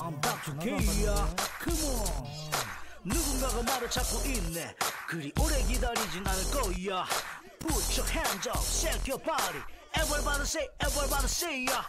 I'm back to K야 Come on. 누군가가 말을 찾고 있네. 그리 오래 기다리진 않을 거야. Put your hands up, shake your body. Everybody say, everybody say ya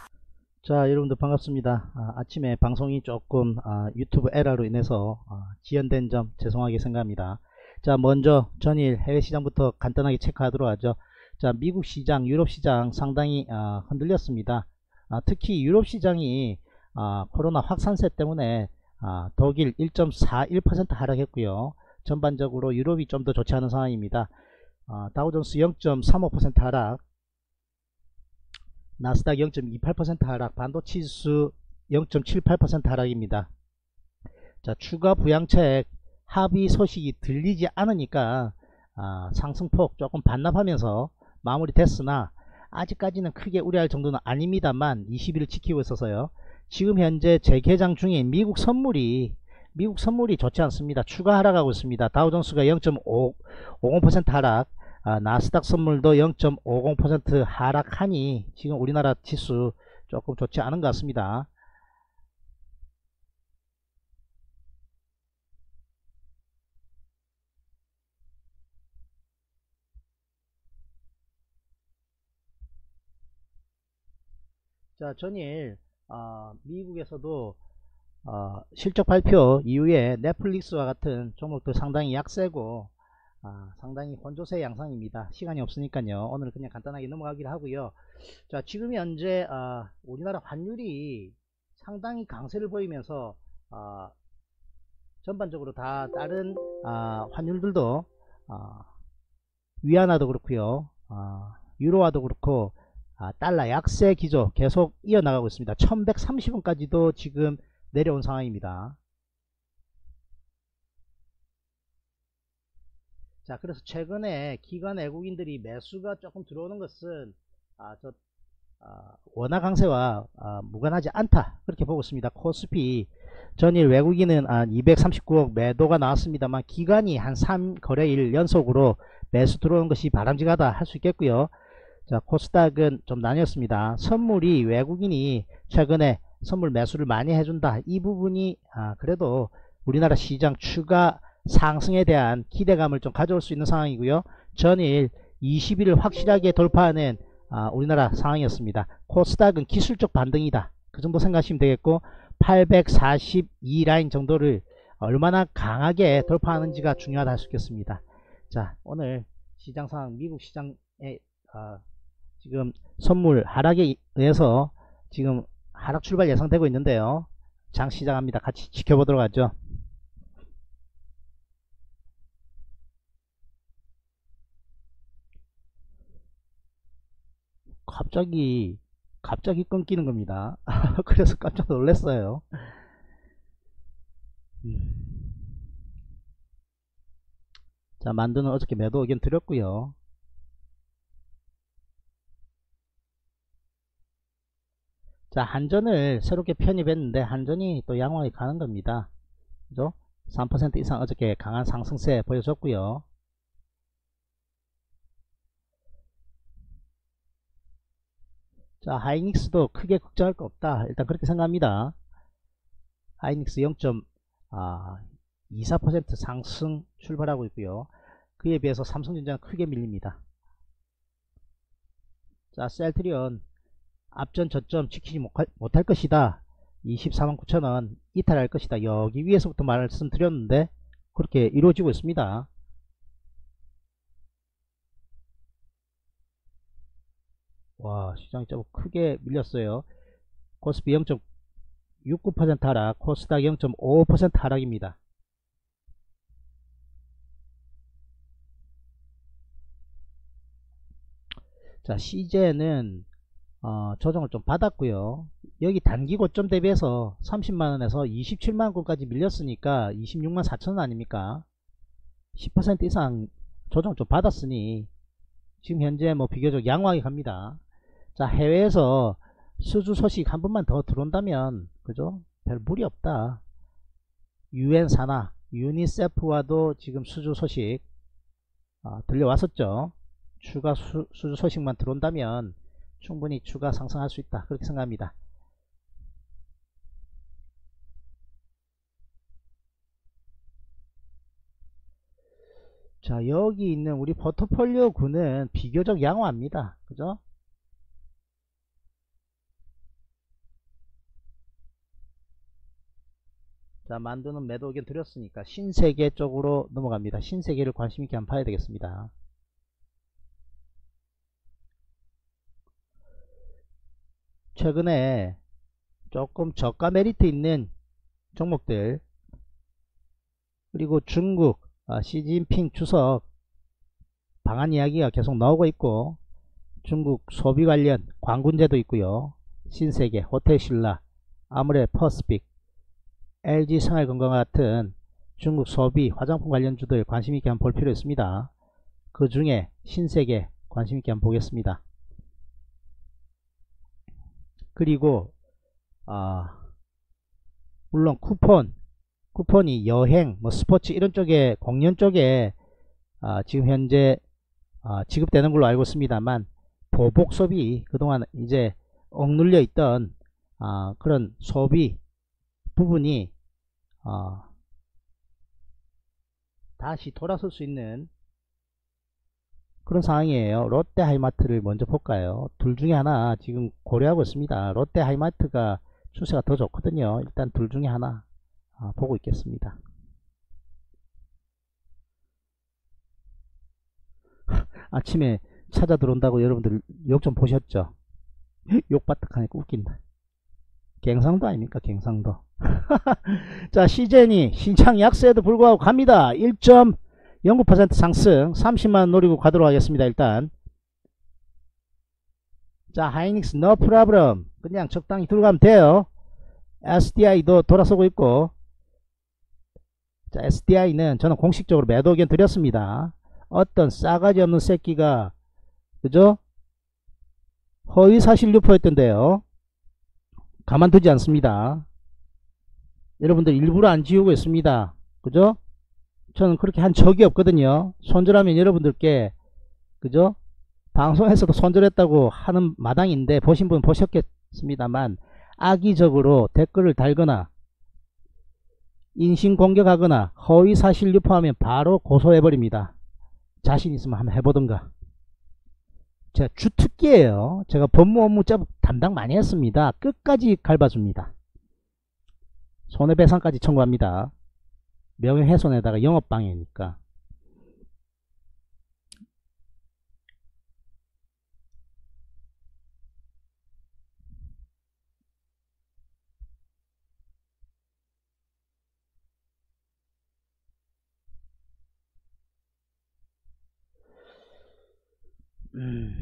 자 여러분들 반갑습니다. 아, 침에 방송이 조금 아, 유튜브 에러로 인해서 아, 지연된 점 죄송하게 생각합니다. 자 먼저 전일 해외 시장부터 간단하게 체크하도록 하죠. 자 미국 시장 유럽 시장 상당히 아, 흔들렸습니다. 아, 특히 유럽 시장이 아, 코로나 확산세 때문에 아, 독일 1.41% 하락했고요 전반적으로 유럽이 좀 더 좋지 않은 상황입니다 아, 다우존스 0.35% 하락 나스닥 0.28% 하락, 반도치수 0.78% 하락입니다. 자, 추가 부양책 합의 소식이 들리지 않으니까 아, 상승폭 조금 반납하면서 마무리됐으나 아직까지는 크게 우려할 정도는 아닙니다만 20일을 지키고 있어서요. 지금 현재 재개장 중인 미국 선물이 미국 선물이 좋지 않습니다. 추가 하락하고 있습니다. 다우존스가 0.50% 하락, 아, 나스닥 선물도 0.50% 하락하니 지금 우리나라 지수 조금 좋지 않은 것 같습니다. 자 전일 어, 미국에서도 어, 실적 발표 이후에 넷플릭스와 같은 종목들 상당히 약세고 아, 상당히 건조세 양상입니다. 시간이 없으니까요. 오늘 그냥 간단하게 넘어가기로 하고요. 자, 지금 현재 아, 우리나라 환율이 상당히 강세를 보이면서 아, 전반적으로 다 다른 아, 환율들도 아, 위안화도 그렇고요. 아, 유로화도 그렇고 아, 달러 약세 기조 계속 이어나가고 있습니다. 1130원까지도 지금 내려온 상황입니다. 자 그래서 최근에 기관 외국인들이 매수가 조금 들어오는 것은 아, 저 아, 원화 강세와 아, 무관하지 않다 그렇게 보고 있습니다 코스피 전일 외국인은 아, 239억 매도가 나왔습니다만 기관이 한 3거래일 연속으로 매수 들어오는 것이 바람직하다 할 수 있겠고요 자 코스닥은 좀 나뉘었습니다 선물이 외국인이 최근에 선물 매수를 많이 해준다 이 부분이 아, 그래도 우리나라 시장 추가 상승에 대한 기대감을 좀 가져올 수 있는 상황이고요. 전일 20일을 확실하게 돌파하는 아, 우리나라 상황이었습니다. 코스닥은 기술적 반등이다. 그 정도 생각하시면 되겠고 842 라인 정도를 얼마나 강하게 돌파하는지가 중요하다 할 수 있겠습니다. 자 오늘 시장 상황 미국 시장에 아, 지금 선물 하락에 의해서 지금 하락 출발 예상되고 있는데요. 장 시작합니다. 같이 지켜보도록 하죠. 갑자기 갑자기 끊기는 겁니다. 그래서 깜짝 놀랐어요. 음. 자 만두는 어저께 매도 의견 드렸고요. 자 한전을 새롭게 편입했는데 한전이 또 양호하게 가는 겁니다. 그죠? 3% 이상 어저께 강한 상승세 보여줬고요. 자 하이닉스도 크게 걱정할 거 없다 일단 그렇게 생각합니다 하이닉스 0.24% 상승 출발하고 있고요 그에 비해서 삼성전자는 크게 밀립니다 자 셀트리온 앞전 저점 지키지 못할 것이다. 24만 9천원 이탈할 것이다. 여기 위에서부터 말씀드렸는데 그렇게 이루어지고 있습니다. 와 시장이 좀 크게 밀렸어요. 코스피 0.69% 하락 코스닥 0.55% 하락입니다. 자 CJ는 어, 조정을 좀 받았고요. 여기 단기 고점 대비해서 30만원에서 27만원까지 밀렸으니까 26만 4천원 아닙니까? 10% 이상 조정 좀 받았으니 지금 현재 뭐 비교적 양호하게 갑니다. 자 해외에서 수주 소식 한 번만 더 들어온다면 그죠? 별 무리 없다. 유엔 산하 유니세프와도 지금 수주 소식 어, 들려왔었죠? 추가 수, 수주 소식만 들어온다면 충분히 추가 상승할 수 있다. 그렇게 생각합니다. 자 여기 있는 우리 버터폴리오 군은 비교적 양호합니다. 그죠? 자 만두는 매도 의견 드렸으니까 신세계 쪽으로 넘어갑니다. 신세계를 관심있게 한번 봐야 되겠습니다. 최근에 조금 저가 메리트 있는 종목들 그리고 중국 아, 시진핑 주석 방한 이야기가 계속 나오고 있고 중국 소비 관련 광군제도 있고요. 신세계, 호텔신라, 아무레 퍼스픽, LG 생활건강 같은 중국 소비 화장품 관련주들 관심있게 한번 볼 필요 있습니다. 그 중에 신세계 관심있게 한번 보겠습니다 그리고 아 물론 쿠폰 쿠폰이 여행 뭐 스포츠 이런 쪽에 공연 쪽에 아, 지금 현재 아, 지급되는 걸로 알고 있습니다만 보복 소비 그동안 이제 억눌려 있던 아, 그런 소비 부분이 어, 다시 돌아설 수 있는 그런 상황이에요. 롯데 하이마트를 먼저 볼까요? 둘 중에 하나 지금 고려하고 있습니다. 롯데 하이마트가 추세가 더 좋거든요. 일단 둘 중에 하나 아, 보고 있겠습니다. 아침에 찾아 들어온다고 여러분들 욕 좀 보셨죠? 욕바득하니까 웃긴다. 갱상도 아닙니까? 갱상도. 자, 시젠이 신창 약세에도 불구하고 갑니다. 1.09% 상승 30만 노리고 가도록 하겠습니다. 일단 자, 하이닉스 no problem. 그냥 적당히 들어가면 돼요. SDI도 돌아서고 있고 자, SDI는 저는 공식적으로 매도 의견 드렸습니다. 어떤 싸가지 없는 새끼가 그죠? 허위사실 유포했던데요. 가만두지 않습니다. 여러분들 일부러 안 지우고 있습니다. 그죠? 저는 그렇게 한 적이 없거든요. 손절하면 여러분들께 그죠? 방송에서도 손절했다고 하는 마당인데 보신 분 보셨겠습니다만 악의적으로 댓글을 달거나 인신공격하거나 허위사실 유포하면 바로 고소해버립니다. 자신 있으면 한번 해보던가. 제가 주특기예요. 제가 법무 업무 담당 많이 했습니다. 끝까지 밟아줍니다. 손해배상까지 청구합니다. 명예훼손에다가 영업방해니까. 음.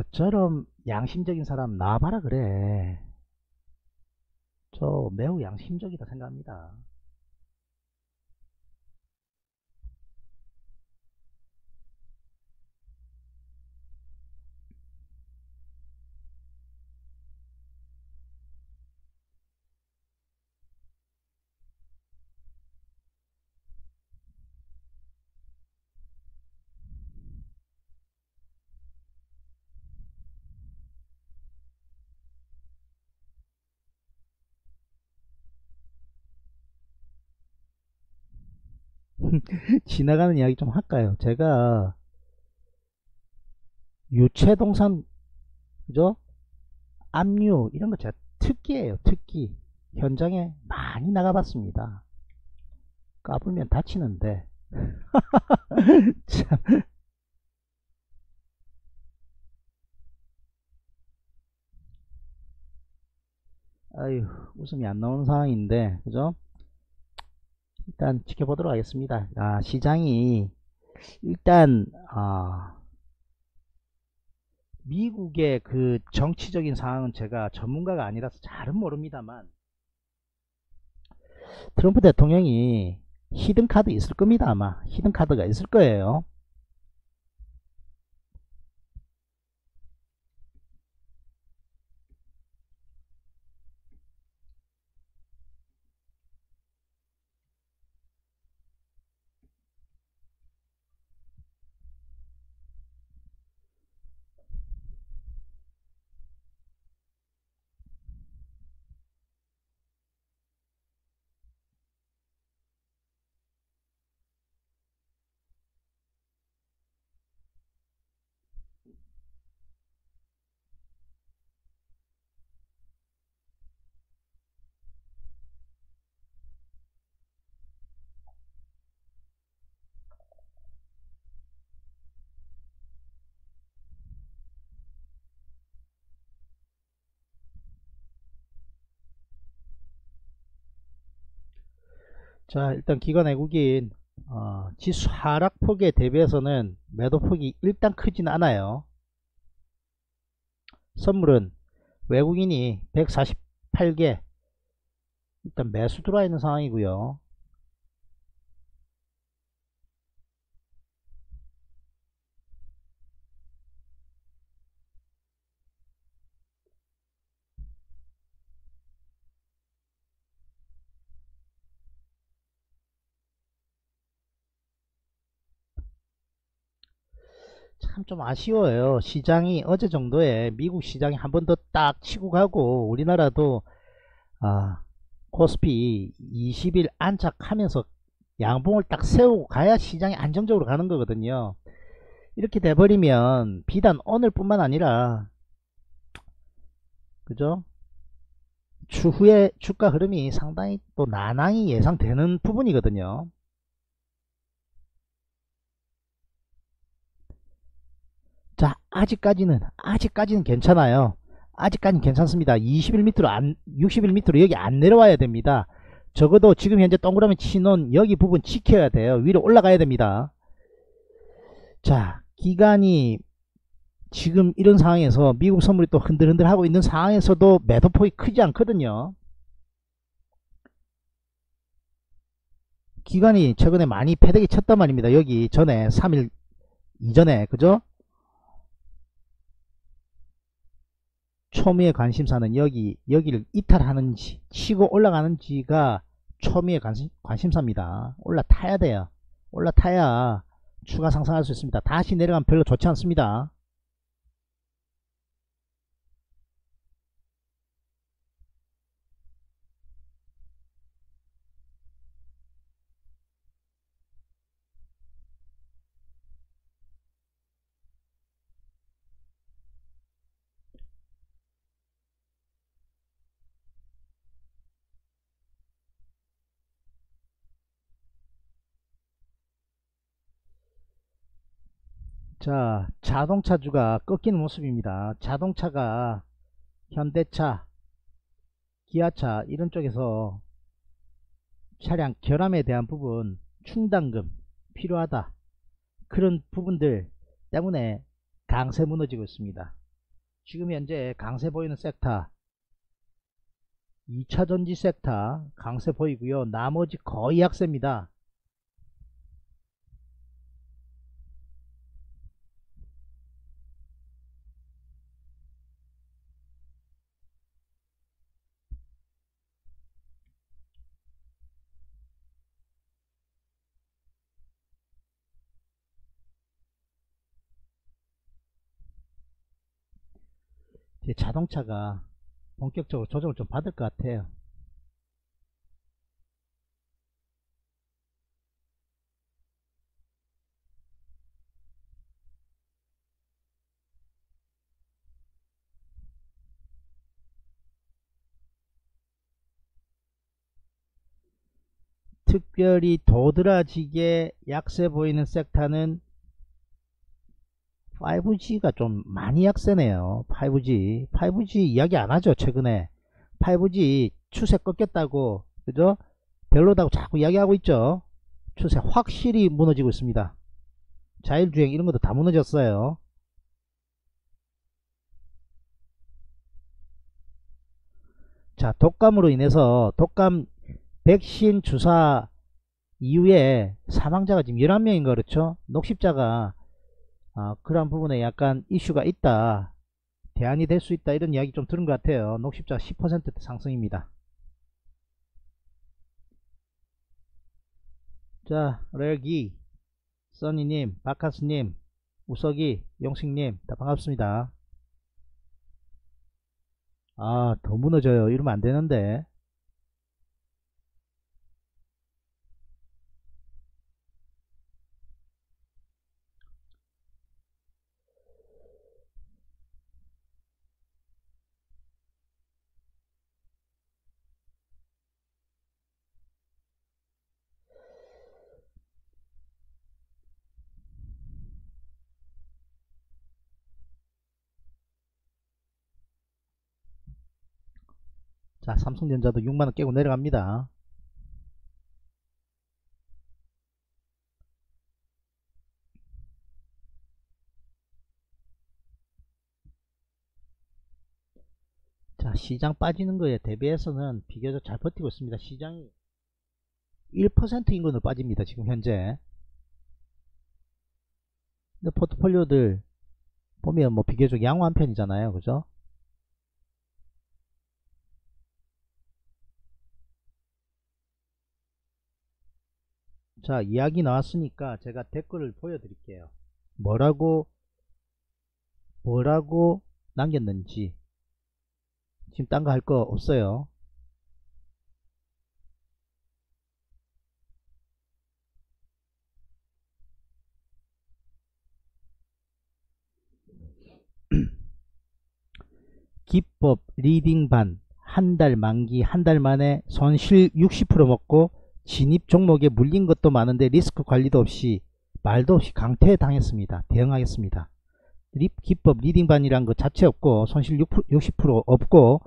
저처럼 양심적인 사람 나와봐라 그래. 저 매우 양심적이다 생각합니다. 지나가는 이야기 좀 할까요? 제가 유체동산 그죠? 압류 이런 거 제가 특기예요 특기 현장에 많이 나가봤습니다 까불면 다치는데 참 아유 웃음이 안 나오는 상황인데 그죠? 일단 지켜보도록 하겠습니다. 아, 시장이 일단 아, 미국의 그 정치적인 상황은 제가 전문가가 아니라서 잘은 모릅니다만 트럼프 대통령이 히든 카드 있을 겁니다 아마 히든 카드가 있을 거예요 자 일단 기관 외국인 어, 지수 하락폭에 대비해서는 매도폭이 일단 크진 않아요. 선물은 외국인이 148개 일단 매수 들어와 있는 상황이고요 참 좀 아쉬워요. 시장이 어제 정도에 미국 시장이 한 번 더 딱 치고 가고 우리나라도 아, 코스피 20일 안착하면서 양봉을 딱 세우고 가야 시장이 안정적으로 가는 거거든요. 이렇게 돼버리면 비단 오늘뿐만 아니라 그죠? 추후에 주가 흐름이 상당히 또 난항이 예상되는 부분이거든요. 자 아직까지는 아직까지는 괜찮아요. 아직까지는 괜찮습니다. 21 밑으로 안 61 밑으로 여기 안 내려와야 됩니다. 적어도 지금 현재 동그라미 치놓은 여기 부분 지켜야 돼요. 위로 올라가야 됩니다. 자 기간이 지금 이런 상황에서 미국 선물이 또 흔들흔들 하고 있는 상황에서도 매도폭이 크지 않거든요. 기간이 최근에 많이 패대기 쳤단 말입니다. 여기 전에 3일 이전에 그죠 초미의 관심사는 여기 여기를 이탈하는지 치고 올라가는지가 초미의 관심, 관심사입니다. 올라타야 돼요. 올라타야 추가 상승할 수 있습니다. 다시 내려가면 별로 좋지 않습니다. 자 자동차주가 꺾이는 모습입니다. 자동차가 현대차 기아차 이런 쪽에서 차량 결함에 대한 부분 충당금 필요하다. 그런 부분들 때문에 강세 무너지고 있습니다. 지금 현재 강세 보이는 섹터 2차전지 섹터 강세 보이고요. 나머지 거의 약세입니다 제 자동차가 본격적으로 조정을 좀 받을 것 같아요. 특별히 도드라지게 약세 보이는 섹터는 5G가 좀 많이 약세네요. 5G. 5G 이야기 안 하죠, 최근에. 5G 추세 꺾였다고, 그죠? 별로다고 자꾸 이야기하고 있죠. 추세 확실히 무너지고 있습니다. 자율주행 이런 것도 다 무너졌어요. 자, 독감으로 인해서 독감 백신 주사 이후에 사망자가 지금 11명인 거 그렇죠? 녹십자가 어, 그런 부분에 약간 이슈가 있다 대안이 될 수 있다 이런 이야기 좀 들은 것 같아요. 녹십자 10% 상승입니다. 자 레기 써니님 바카스님 우석이 용식님 다 반갑습니다. 아 더 무너져요. 이러면 안되는데 자 삼성전자도 6만원 깨고 내려갑니다. 자 시장 빠지는 거에 대비해서는 비교적 잘 버티고 있습니다. 시장이 1% 인근으로 빠집니다. 지금 현재 근데 포트폴리오들 보면 뭐 비교적 양호한 편이잖아요. 그죠? 자, 이야기 나왔으니까 제가 댓글을 보여드릴게요. 뭐라고, 뭐라고 남겼는지. 지금 딴 거 할 거 없어요. 기법 리딩 반 한 달 만기 한 달 만에 손실 60% 먹고 진입 종목에 물린 것도 많은데 리스크 관리도 없이 말도 없이 강퇴 당했습니다. 대응하겠습니다. 립 기법 리딩반이란 거 자체 없고 손실 60% 없고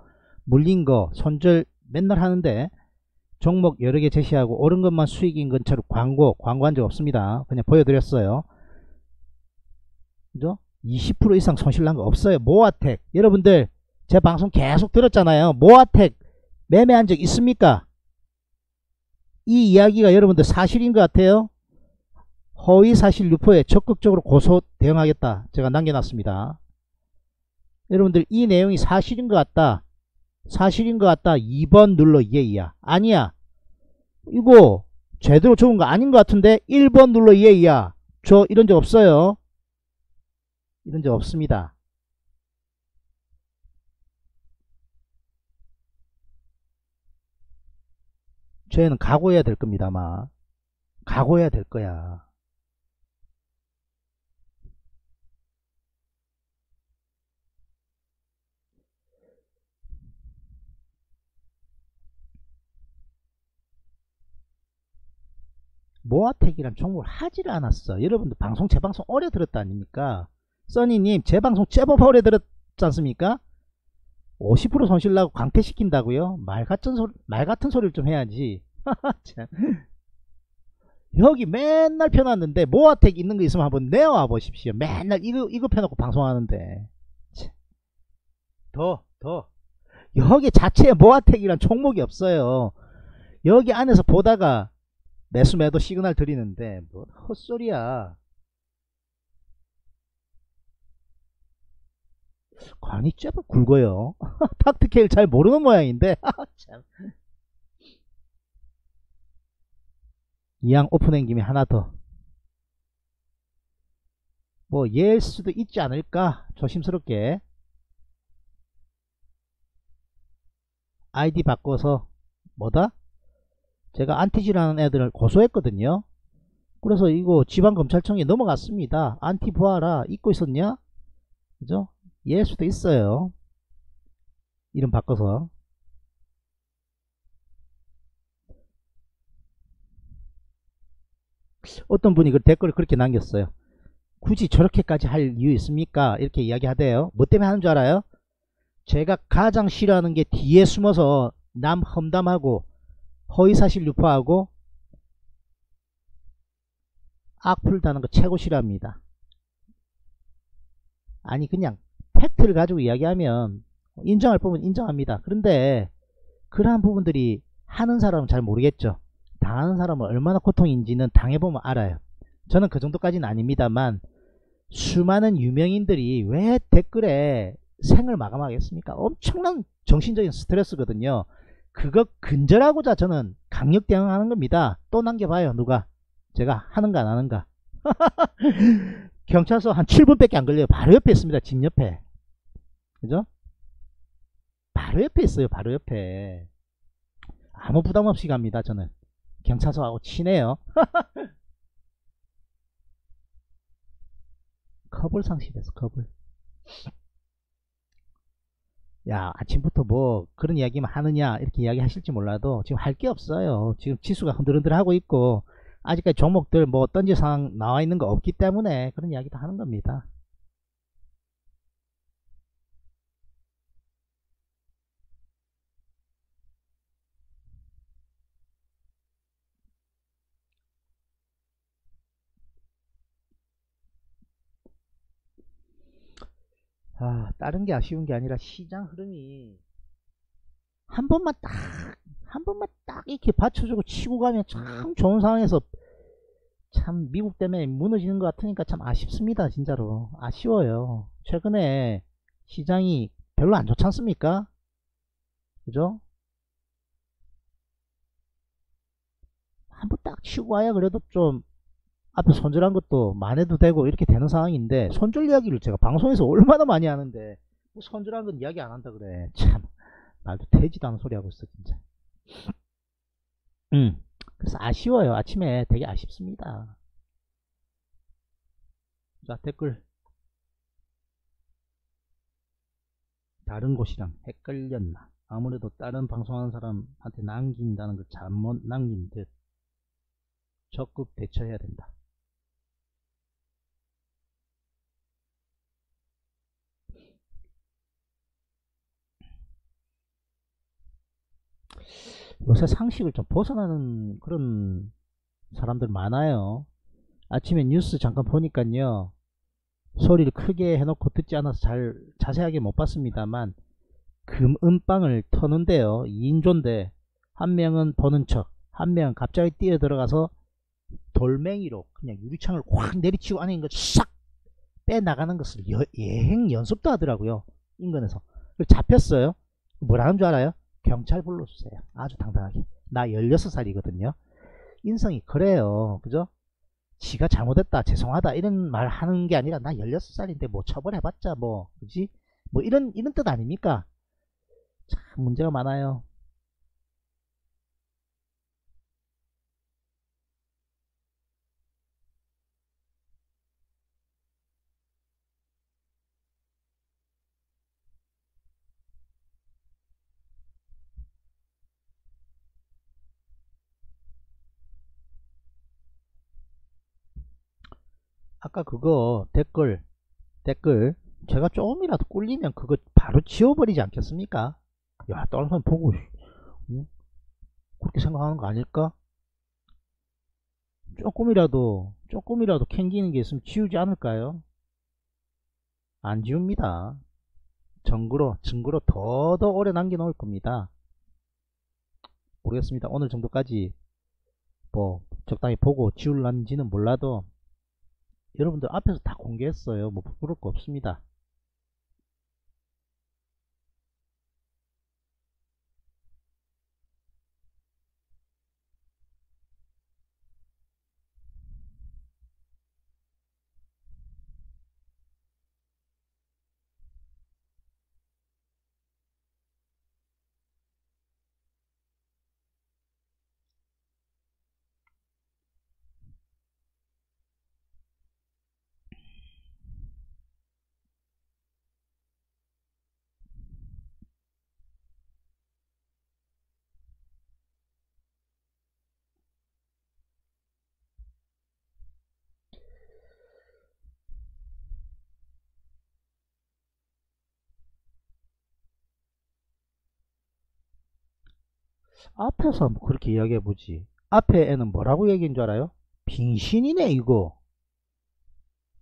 물린 거 손절 맨날 하는데 종목 여러 개 제시하고 옳은 것만 수익인 것처럼 광고 광고한 적 없습니다. 그냥 보여드렸어요. 그죠? 20% 이상 손실 난 거 없어요. 모아텍 여러분들 제 방송 계속 들었잖아요. 모아텍 매매한 적 있습니까? 이 이야기가 여러분들 사실인 것 같아요. 허위 사실 유포에 적극적으로 고소 대응하겠다. 제가 남겨놨습니다. 여러분들 이 내용이 사실인 것 같다. 사실인 것 같다. 2번 눌러 예이야. 아니야. 이거 제대로 좋은 거 아닌 것 같은데 1번 눌러 예이야. 저 이런 적 없어요. 이런 적 없습니다. 저희는 각오해야 될 겁니다, 아마. 각오해야 될 거야. 모아텍이란 종목을 하지를 않았어. 여러분들 방송, 제 방송 오래 들었다 아닙니까? 써니님, 제 방송 제법 오래 들었지 않습니까? 50% 손실 나고 강퇴시킨다고요? 말 같은 소리, 말 같은 소리를 좀 해야지. 참. 여기 맨날 펴놨는데 모아텍 있는 거 있으면 한번 내와 보십시오. 맨날 이거 이거 펴놓고 방송하는데 참. 더 더. 여기 자체에 모아텍이란 종목이 없어요. 여기 안에서 보다가 매수 매도 시그널 드리는데 뭐 헛소리야. 간이 제법 굵어요. 닥터케이를 잘 모르는 모양인데 참. 이왕 오픈한 김에 하나 더. 뭐 예일 수도 있지 않을까 조심스럽게 아이디 바꿔서 뭐다? 제가 안티질하는 애들을 고소했거든요. 그래서 이거 지방검찰청에 넘어갔습니다. 안티 보아라 잊고 있었냐? 그죠? 예일 수도 있어요. 이름 바꿔서 어떤 분이 그 댓글을 그렇게 남겼어요. 굳이 저렇게까지 할 이유 있습니까? 이렇게 이야기하대요. 뭐 때문에 하는 줄 알아요? 제가 가장 싫어하는 게 뒤에 숨어서 남 험담하고 허위사실 유포하고 악플 다는 거 최고 싫어합니다. 아니 그냥 팩트를 가지고 이야기하면 인정할 부분 인정합니다. 그런데 그러한 부분들이 하는 사람은 잘 모르겠죠. 당하는 사람은 얼마나 고통인지는 당해보면 알아요. 저는 그 정도까지는 아닙니다만 수많은 유명인들이 왜 댓글에 생을 마감하겠습니까? 엄청난 정신적인 스트레스거든요. 그거 근절하고자 저는 강력 대응하는 겁니다. 또 남겨봐요 누가 제가 하는가 안 하는가 경찰서 한 7분밖에 안 걸려요. 바로 옆에 있습니다. 집 옆에 그죠? 바로 옆에 있어요. 바로 옆에 아무 부담 없이 갑니다. 저는 경찰서하고 친해요. 컵을 상실했어 컵을 야 아침부터 뭐 그런 이야기만 하느냐 이렇게 이야기 하실지 몰라도 지금 할 게 없어요 지금 지수가 흔들흔들 하고 있고 아직까지 종목들 뭐 던지 상황 나와 있는 거 없기 때문에 그런 이야기도 하는 겁니다 아, 다른 게 아쉬운 게 아니라 시장 흐름이 한 번만 딱, 한 번만 딱 이렇게 받쳐주고 치고 가면 참 좋은 상황에서 참 미국 때문에 무너지는 것 같으니까 참 아쉽습니다. 진짜로. 아쉬워요. 최근에 시장이 별로 안 좋지 않습니까? 그죠? 한 번 딱 치고 와야 그래도 좀 앞에 손절한 것도 만회도 되고 이렇게 되는 상황인데 손절 이야기를 제가 방송에서 얼마나 많이 하는데 뭐 손절한 건 이야기 안 한다 그래. 참 말도 되지도 않은 소리 하고 있어 진짜. 음 그래서 아쉬워요. 아침에 되게 아쉽습니다. 자 댓글. 다른 곳이랑 헷갈렸나? 아무래도 다른 방송하는 사람한테 남긴다는 걸 잘못 남긴 듯 적극 대처해야 된다 요새 상식을 좀 벗어나는 그런 사람들 많아요. 아침에 뉴스 잠깐 보니까요. 소리를 크게 해놓고 듣지 않아서 잘 자세하게 못 봤습니다만 금 은빵을 터는데요. 2인조인데 한 명은 보는 척, 한 명은 갑자기 뛰어 들어가서 돌멩이로 그냥 유리창을 확 내리치고 안에 있는 걸싹 빼나가는 것을 여, 예행 연습도 하더라고요. 인근에서. 잡혔어요. 뭐라는 줄 알아요? 경찰 불러주세요. 아주 당당하게. 나 16살이거든요. 인성이 그래요. 그죠? 지가 잘못했다, 죄송하다, 이런 말 하는 게 아니라 나 16살인데 뭐 처벌해봤자 뭐, 그지? 뭐 이런, 이런 뜻 아닙니까? 참 문제가 많아요. 아까 그거 댓글 댓글 제가 조금이라도 꿀리면 그거 바로 지워버리지 않겠습니까? 야 다른 사람 보고 응? 그렇게 생각하는 거 아닐까? 조금이라도 조금이라도 캥기는 게 있으면 지우지 않을까요? 안 지웁니다. 증거로 증거로 더 더 오래 남겨 놓을 겁니다. 모르겠습니다. 오늘 정도까지 뭐 적당히 보고 지울란지는 몰라도 여러분들 앞에서 다 공개했어요. 뭐 부끄러울 거 없습니다. 앞에서 뭐 그렇게 이야기해보지. 앞에 애는 뭐라고 얘기한 줄 알아요? 빙신이네 이거.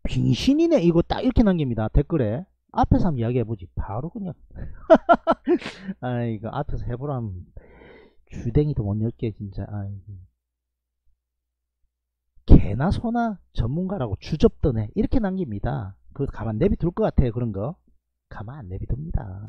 빙신이네 이거 딱 이렇게 남깁니다. 댓글에. 앞에서 한번 이야기해보지. 바로 그냥. 아 이거 앞에서 해보라면 주댕이도 못 열게 진짜. 아이고. 개나 소나 전문가라고 주접던 애 이렇게 남깁니다. 그거 가만 내비둘 것 같아요 그런 거. 가만 안 내비둡니다.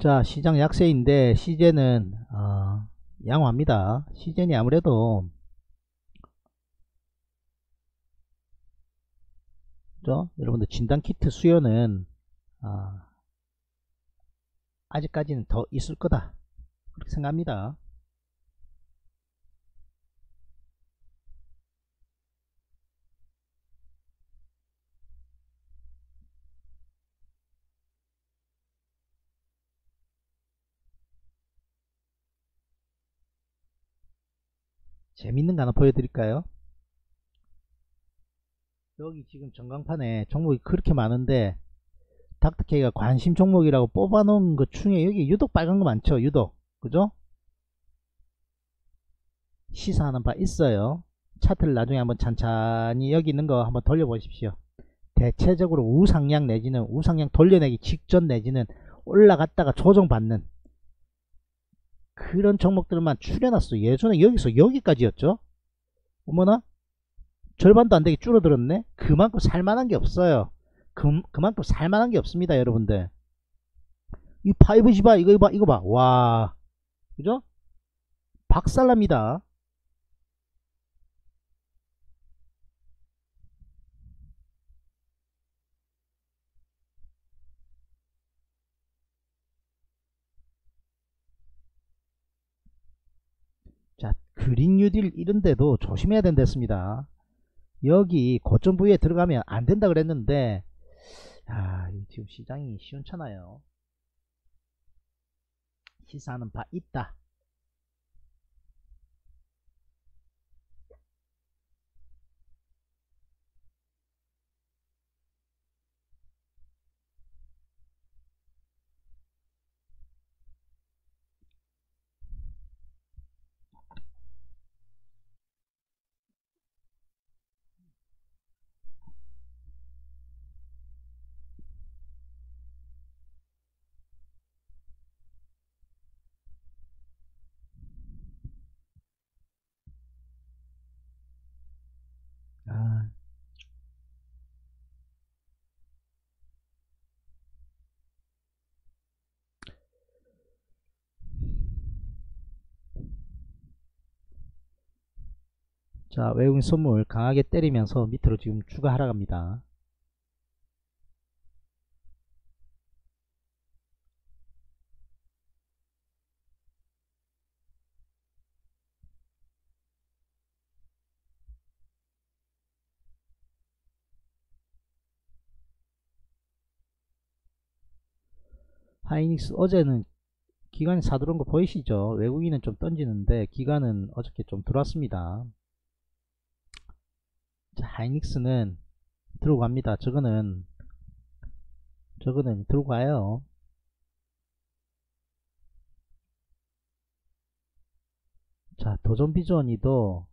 자 시장 약세인데 시제는 어, 양호합니다. 시젠이 아무래도. 죠? 여러분들 진단키트 수요는 어, 아직까지는 더 있을 거다. 그렇게 생각합니다 재밌는 거 하나 보여드릴까요? 여기 지금 전광판에 종목이 그렇게 많은데 닥터케이가 관심 종목이라고 뽑아놓은 것 중에 여기 유독 빨간 거 많죠? 유독. 그죠? 시사하는 바 있어요. 차트를 나중에 한번 찬찬히 여기 있는 거 한번 돌려보십시오. 대체적으로 우상향 내지는 우상향 돌려내기 직전 내지는 올라갔다가 조정받는 그런 종목들만 추려놨어. 예전에 여기서 여기까지였죠? 어머나? 절반도 안되게 줄어들었네? 그만큼 살만한 게 없어요. 그, 그만큼 살만한 게 없습니다 여러분들. 이 파이브지 봐 이거 봐 이거 봐와. 그죠? 박살납니다 자 그린 뉴딜 이런데도 조심해야 된댔습니다. 여기 고점 부위에 들어가면 안 된다 그랬는데 아 지금 시장이 시원찮아요. 시사하는 바 있다 아, 자 외국인 선물 강하게 때리면서 밑으로 지금 추가 하락합니다. 하이닉스 어제는 기관이 사들어온 거 보이시죠? 외국인은 좀 던지는데 기관은 어저께 좀 들어왔습니다. 자, 하이닉스는 들어갑니다. 저거는 저거는 들어가요. 자 도전 비전이도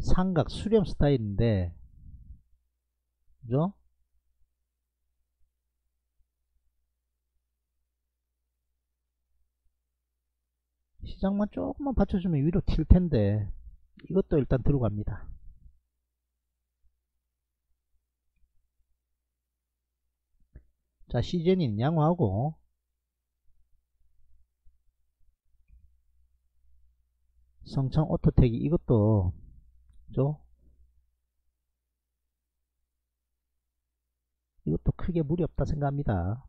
삼각 수렴 스타일인데 그죠? 시장만 조금만 받쳐주면 위로 튈 텐데 이것도 일단 들어갑니다 자 시제닌 양호하고. 성창 오토텍이 이것도 그죠 이것도 크게 무리 없다 생각합니다.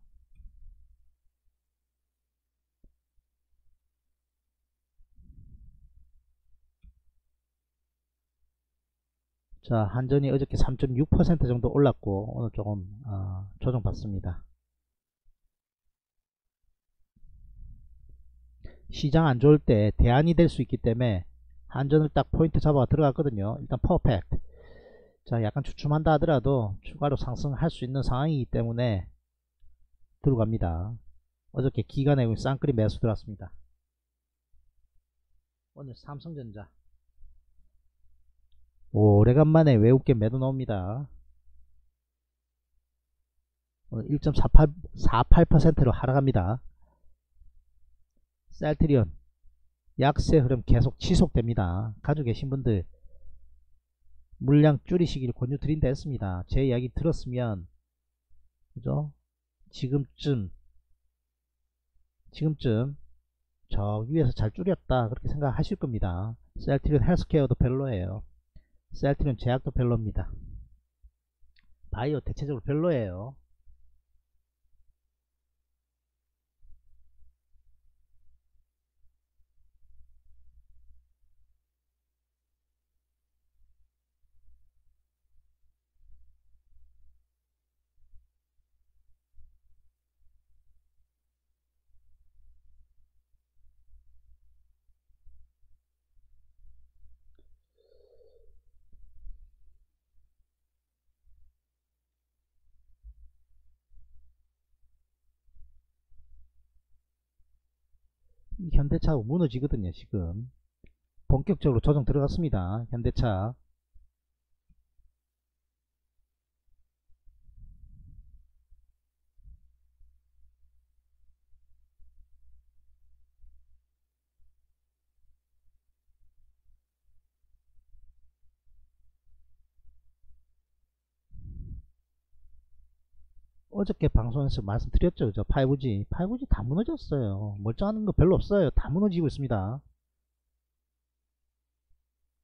자 한전이 어저께 3.6% 정도 올랐고 오늘 조금 어, 조정받습니다 시장 안 좋을 때 대안이 될 수 있기 때문에 한전을 딱 포인트 잡아 들어갔거든요. 일단 퍼펙트. 자 약간 주춤한다 하더라도 추가로 상승할 수 있는 상황이기 때문에 들어갑니다. 어저께 기간에 쌍끌이 매수 들어왔습니다. 오늘 삼성전자. 오래간만에 외국계 매도 나옵니다. 오늘 1.48%로 하락합니다. 셀트리온 약세 흐름 계속 지속됩니다. 가지고 계신 분들 물량 줄이시길 권유 드린다 했습니다. 제 이야기 들었으면 그죠? 지금쯤 지금쯤 저 위에서 잘 줄였다 그렇게 생각하실 겁니다. 셀트리온 헬스케어도 별로예요. 셀트리온 제약도 별로입니다. 바이오 대체적으로 별로예요. 현대차 무너지거든요 지금. 본격적으로 조정 들어갔습니다 현대차 어저께 방송에서 말씀드렸죠. 저 5G. 5G 다 무너졌어요. 멀쩡한 거 별로 없어요. 다 무너지고 있습니다.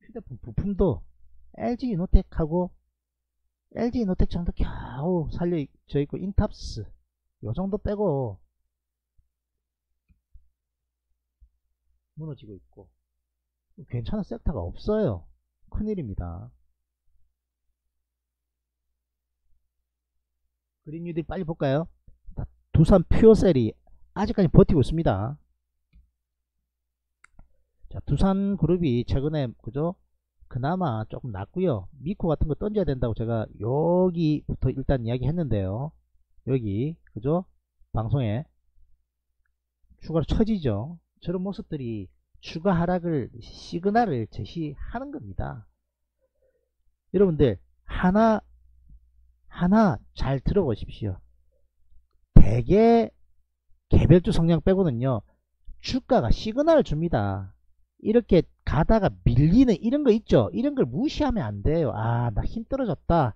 휴대폰 부품도 LG 이노텍하고 LG 이노텍 정도 겨우 살려져 있고 인탑스 요 정도 빼고 무너지고 있고 괜찮은 섹터가 없어요. 큰일입니다. 그린 뉴딜 빨리 볼까요? 두산 퓨어셀이 아직까지 버티고 있습니다. 자, 두산 그룹이 최근에 그죠? 그나마 조금 낫고요. 미코 같은 거 던져야 된다고 제가 여기부터 일단 이야기 했는데요. 여기 그죠? 방송에 추가로 처지죠. 저런 모습들이 추가 하락을 시그널을 제시하는 겁니다. 여러분들 하나 하나 잘 들어보십시오. 대개 개별주 성장 빼고는요. 주가가 시그널을 줍니다. 이렇게 가다가 밀리는 이런 거 있죠. 이런 걸 무시하면 안 돼요. 아, 나 힘 떨어졌다.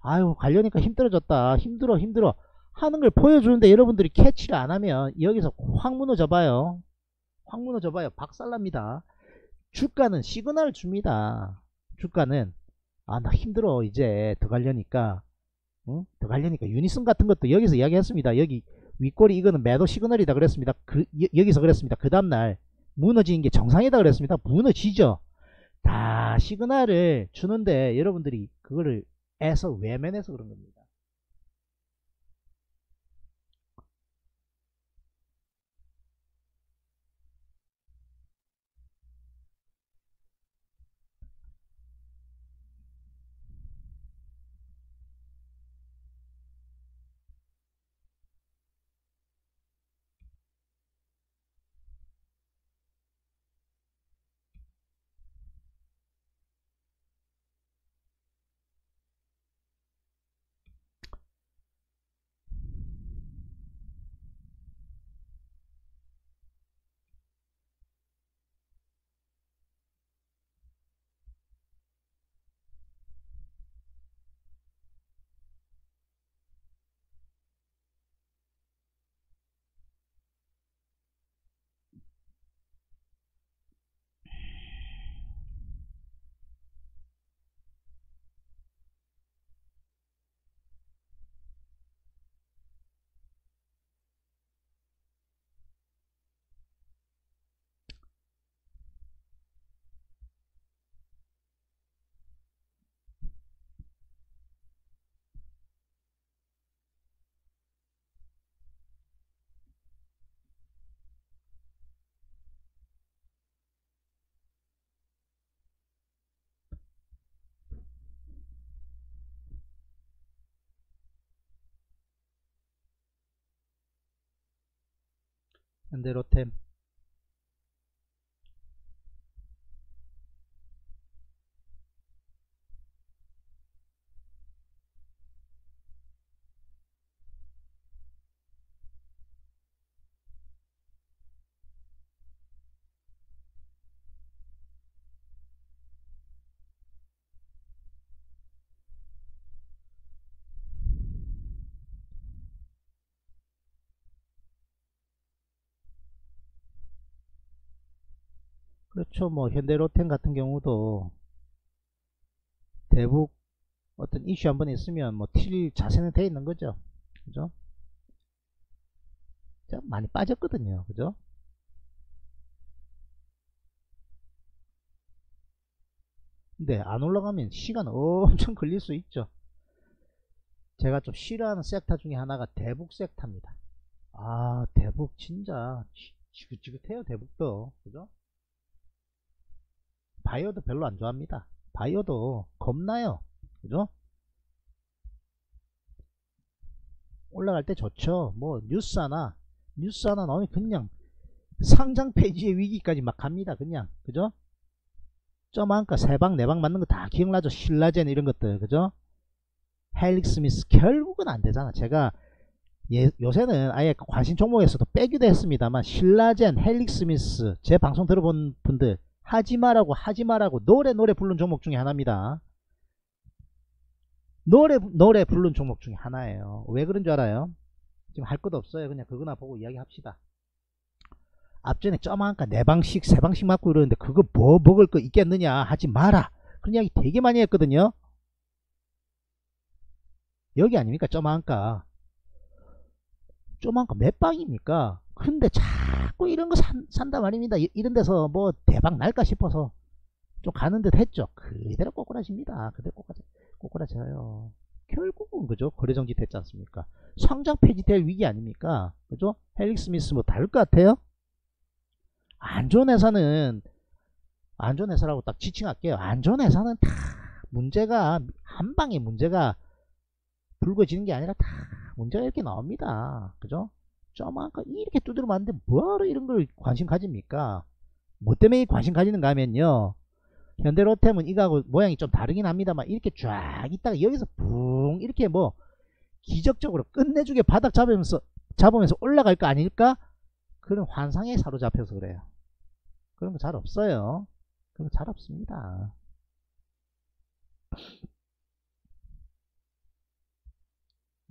아유, 관련니까 힘 떨어졌다. 힘들어, 힘들어. 하는 걸 보여주는데 여러분들이 캐치를 안 하면 여기서 확 무너져 봐요. 확 무너져 봐요. 박살납니다. 주가는 시그널을 줍니다. 주가는 아, 나 힘들어. 이제 더 가려니까 응? 더 가려니까 유니슨 같은 것도 여기서 이야기했습니다. 여기 윗골이 이거는 매도 시그널이다 그랬습니다. 그 여, 기서 그랬습니다. 그 다음날 무너지는 게 정상이다 그랬습니다. 무너지죠. 다 시그널을 주는데 여러분들이 그거를 애서 외면해서 그런 겁니다. 현대 로템 그렇죠. 뭐 현대로템 같은 경우도 대북 어떤 이슈 한 번 있으면 뭐튈 자세는 돼 있는 거죠. 그죠? 많이 빠졌거든요. 그죠? 근데 안 올라가면 시간 엄청 걸릴 수 있죠. 제가 좀 싫어하는 섹터 중에 하나가 대북 섹터입니다. 아 대북 진짜 지긋지긋해요 대북도 그죠? 바이오도 별로 안 좋아합니다. 바이오도 겁나요. 그죠? 올라갈 때 좋죠. 뭐 뉴스 하나 뉴스 하나 나오면 그냥 상장 폐지의 위기까지 막 갑니다. 그냥 그죠? 점 한가 세방 네방 맞는 거 다 기억나죠? 신라젠 이런 것들 그죠? 헬릭스미스 결국은 안 되잖아. 제가 예, 요새는 아예 관심 종목에서도 빼기도 했습니다만 신라젠, 헬릭스미스 제 방송 들어본 분들 하지 마라고 하지 마라고 노래 노래 부른 종목 중에 하나입니다. 노래 노래 부른 종목 중에 하나예요. 왜 그런 줄 알아요? 지금 할 것도 없어요. 그냥 그거나 보고 이야기합시다. 앞전에 점하한가 네 방씩 세 방씩 맞고 이러는데 그거 뭐 먹을 거 있겠느냐 하지 마라. 그런 이야기 되게 많이 했거든요. 여기 아닙니까 점한가 쪼만큼 몇 방입니까? 근데 자꾸 이런 거 산, 산다 말입니다. 이, 런 데서 뭐 대박 날까 싶어서 좀 가는 듯 했죠. 그대로 꼬꾸라집니다. 그대로 꼬꾸라져, 꼬꾸라져요. 결국은 그죠? 거래정지 됐지 않습니까? 상장 폐지될 위기 아닙니까? 그죠? 헬릭 스미스 뭐 다를 것 같아요? 안 좋은 회사는 안 좋은 회사라고 딱 지칭할게요. 안 좋은 회사는 다 문제가 한 방에 문제가 불거지는 게 아니라 다 문제가 이렇게 나옵니다. 그죠? 점아까 이렇게 두드려 맞는데 뭐하러 이런 걸 관심 가집니까? 뭐 때문에 관심 가지는가 하면요. 현대로템은 이거하고 모양이 좀 다르긴 합니다만 이렇게 쫙 있다가 여기서 붕 이렇게 뭐 기적적으로 끝내주게 바닥 잡으면서 잡으면서 올라갈 거 아닐까? 그런 환상에 사로잡혀서 그래요. 그런 거 잘 없어요. 그런 거 잘 없습니다.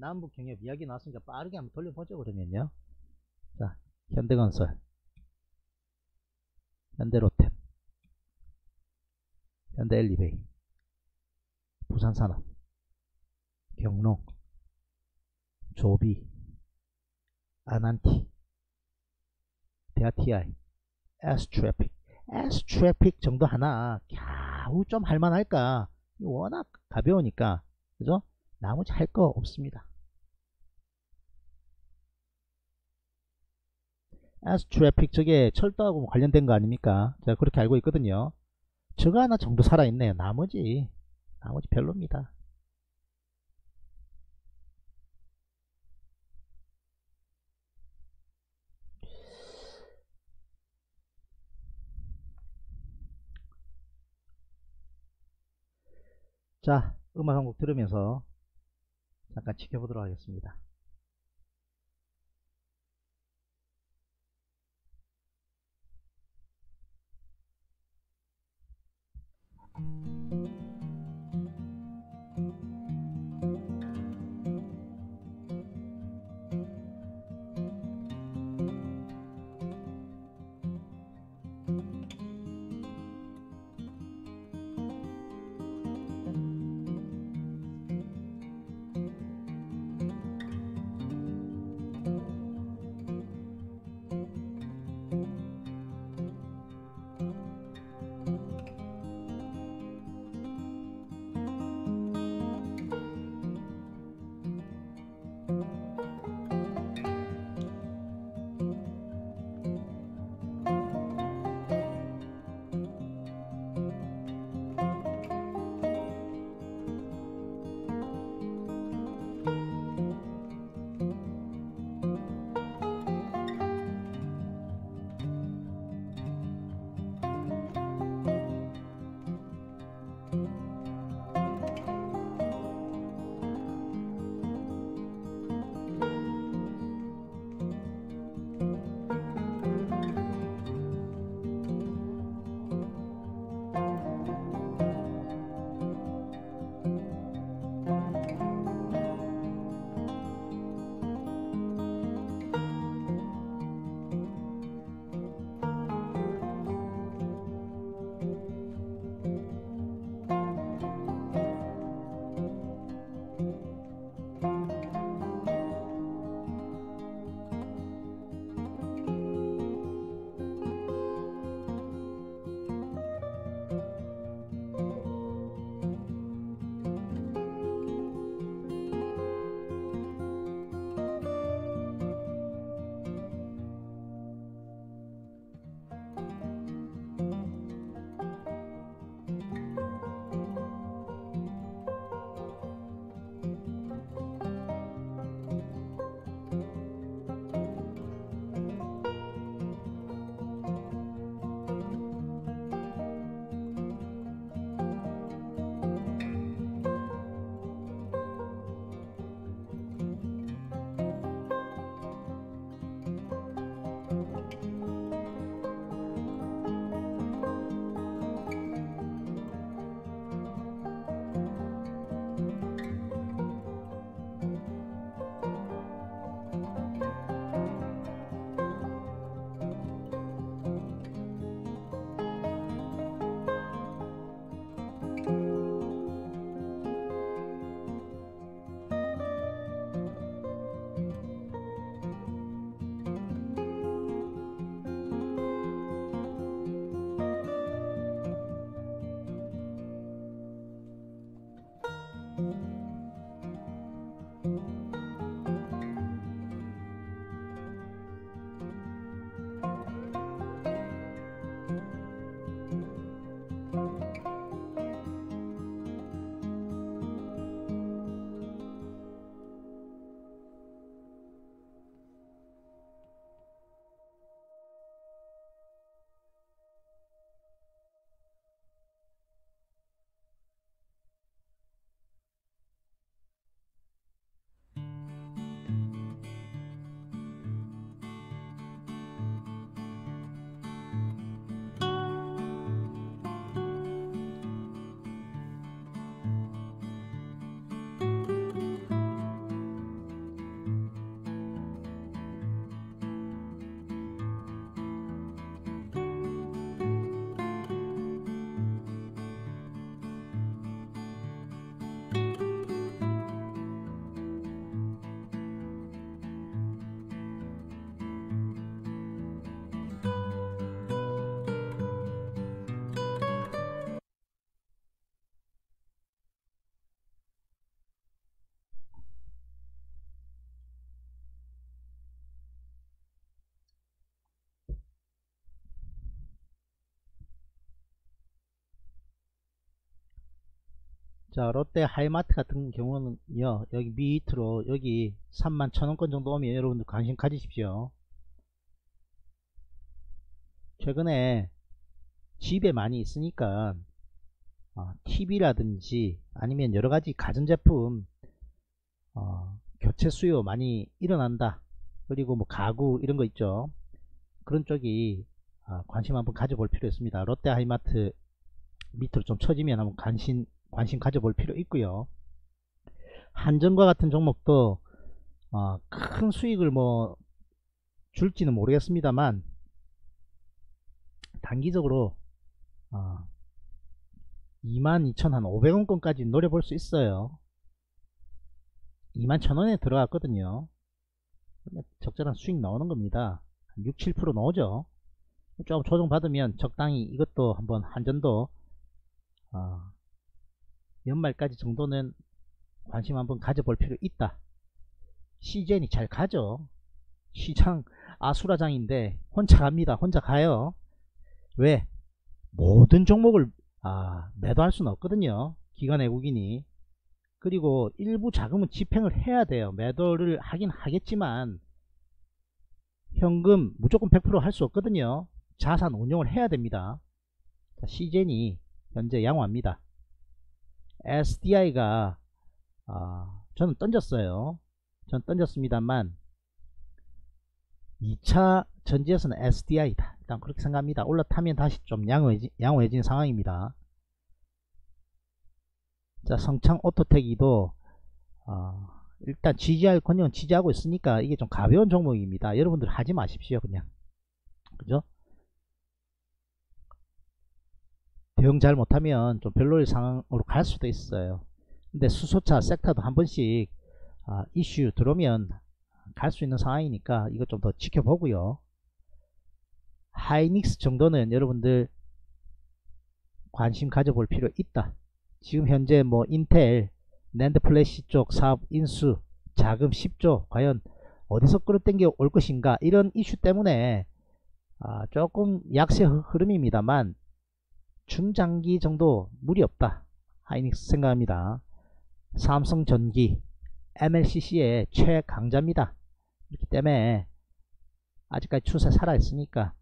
남북 경협 이야기 나왔으니까 빠르게 한번 돌려보죠 그러면요. 자 현대건설. 현대로템 현대엘리베이. 부산산업. 경농. 조비. 아난티. 대아티아이. 에스트래픽 에스트래픽 정도 하나. 겨우 좀 할만할까? 워낙 가벼우니까. 그죠? 나머지 할 거 없습니다 에스트래픽 저게 철도하고 관련된 거 아닙니까? 제가 그렇게 알고 있거든요. 저거 하나 정도 살아있네요. 나머지 나머지 별로입니다. 자, 음악 한 곡 들으면서 잠깐 지켜보도록 하겠습니다. 자 롯데 하이마트 같은 경우는요 여기 밑으로 여기 3만 천원권 정도 오면 여러분들 관심 가지십시오. 최근에 집에 많이 있으니까 어, TV라든지 아니면 여러가지 가전제품 어, 교체 수요 많이 일어난다. 그리고 뭐 가구 이런 거 있죠. 그런 쪽이 어, 관심 한번 가져볼 필요 있습니다. 롯데 하이마트 밑으로 좀 쳐지면 한번 관심 관심 가져볼 필요 있고요. 한전과 같은 종목도 어, 큰 수익을 뭐 줄지는 모르겠습니다만 단기적으로 어, 22,500원권까지 노려볼 수 있어요. 21,000원에 들어갔거든요. 적절한 수익 나오는 겁니다. 6, 7% 나오죠. 조금 조정받으면 적당히 이것도 한번 한전도 어, 연말까지 정도는 관심 한번 가져볼 필요 있다. 시젠이 잘 가죠. 시장 아수라장인데 혼자 갑니다. 혼자 가요. 왜? 모든 종목을 아, 매도할 수는 없거든요. 기관 외국인이. 그리고 일부 자금은 집행을 해야 돼요. 매도를 하긴 하겠지만 현금 무조건 100%할 수 없거든요. 자산 운용을 해야 됩니다. 시젠이 현재 양호합니다 SDI가 아, 저는 던졌어요. 전 던졌습니다만 2차 전지에서는 SDI다. 일단 그렇게 생각합니다. 올라타면 다시 좀 양호해진, 양호해진 상황입니다. 자 성창 오토텍이도 어, 일단 지지할 권역은 지지하고 있으니까 이게 좀 가벼운 종목입니다. 여러분들 하지 마십시오 그냥. 그죠 대응 잘 못하면 좀 별로의 상황으로 갈 수도 있어요. 근데 수소차 섹터도 한 번씩 아, 이슈 들어오면 갈 수 있는 상황이니까 이거 좀더 지켜보고요. 하이닉스 정도는 여러분들 관심 가져볼 필요 있다. 지금 현재 뭐 인텔 낸드 플래시 쪽 사업 인수 자금 10조 과연 어디서 끌어당겨 올 것인가 이런 이슈 때문에 아, 조금 약세 흐름입니다만 중장기 정도 무리 없다. 하이닉스 생각합니다. 삼성전기 MLCC의 최강자입니다. 그렇기 때문에 아직까지 추세 살아있으니까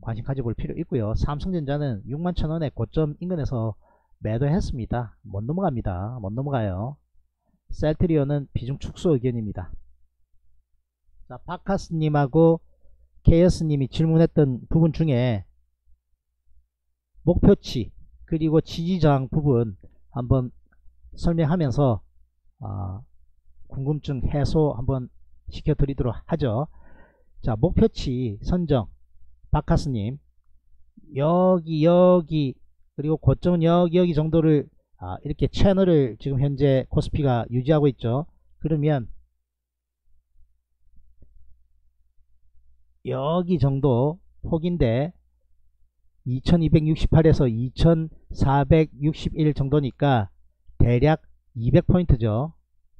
관심 가져볼 필요 있고요. 삼성전자는 61,000원의 고점 인근에서 매도했습니다. 못 넘어갑니다. 못 넘어가요. 셀트리온은 비중 축소 의견입니다. 자 바카스님하고 케이어스님이 질문했던 부분 중에 목표치 그리고 지지저항 부분 한번 설명하면서 어, 궁금증 해소 한번 시켜드리도록 하죠. 자 목표치 선정. 바카스님 여기 여기 그리고 고점은 여기 여기 정도를 아, 이렇게 채널을 지금 현재 코스피가 유지하고 있죠. 그러면 여기 정도 폭인데 2268에서 2461 정도니까 대략 200포인트죠.